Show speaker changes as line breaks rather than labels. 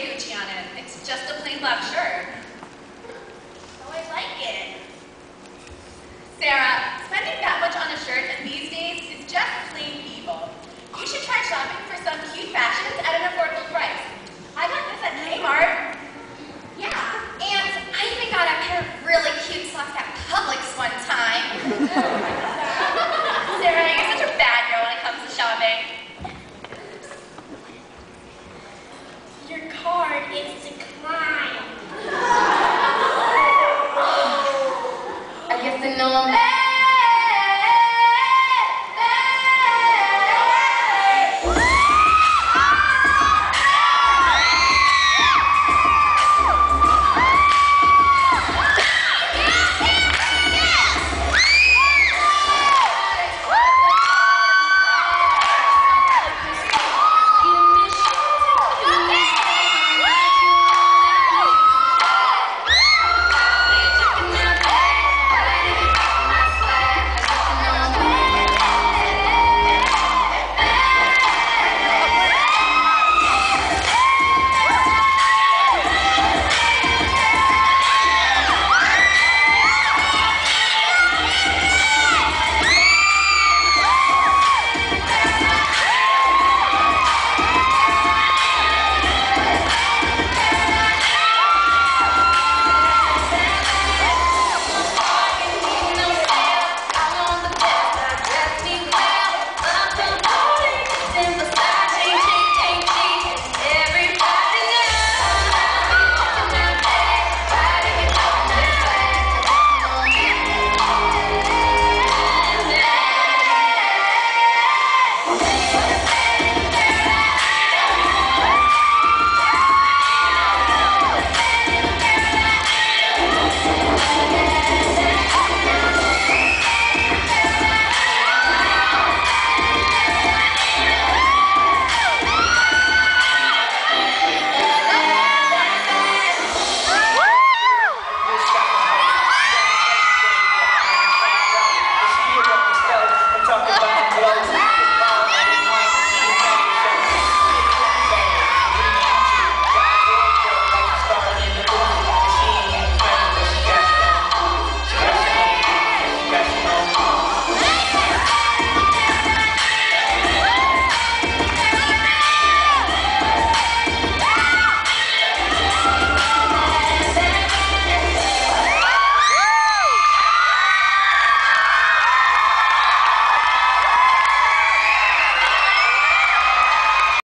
Gucci on it. It's just a plain black shirt. to.
I guess the gnome.